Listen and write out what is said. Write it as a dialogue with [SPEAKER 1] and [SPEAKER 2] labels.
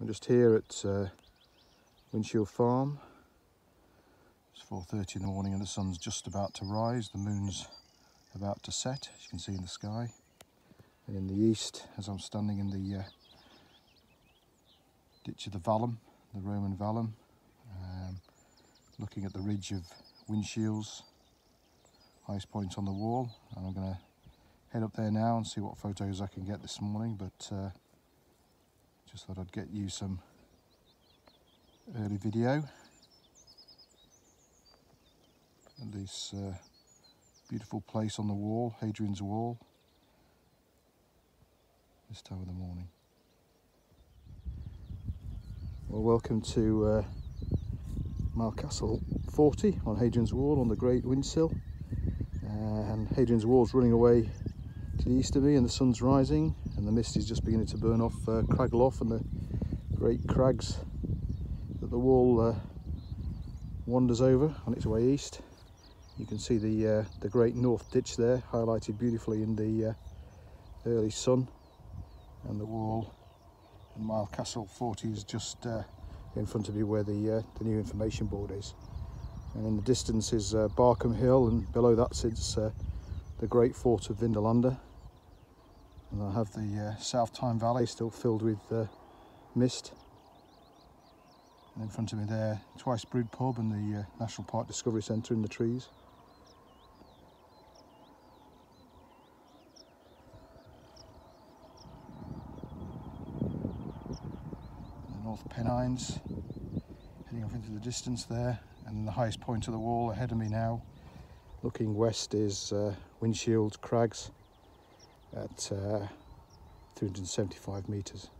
[SPEAKER 1] I'm just here at uh, Winshields Farm. It's 4.30 in the morning and the sun's just about to rise. The moon's about to set, as you can see in the sky. And in the east, as I'm standing in the uh, ditch of the Vallum, the Roman Vallum, um, looking at the ridge of Winshields, highest point on the wall. And I'm going to head up there now and see what photos I can get this morning. But uh, just thought I'd get you some early video. And this uh, beautiful place on the wall, Hadrian's Wall, this time of the morning. Well, welcome to uh, Castle 40 on Hadrian's Wall on the Great Whin Sill. Uh, and Hadrian's Wall's running away to the east of me and the sun's rising and the mist is just beginning to burn off uh, Crag Lough and the great crags that the wall uh, wanders over on its way east. You can see the uh, the great north ditch there highlighted beautifully in the uh, early sun and the wall and Milecastle 40 is just uh, in front of you where the, uh, the new information board is. And in the distance is uh, Barcombe Hill and below that sits the great fort of Vindolanda and I have the uh, South Tyne Valley still filled with uh, mist. And in front of me there, Twice Brewed Pub and the uh, National Park Discovery Centre in the trees. The North Pennines, heading off into the distance there, and the highest point of the wall ahead of me now, looking west is uh, Winshields Crags at uh, 375 metres.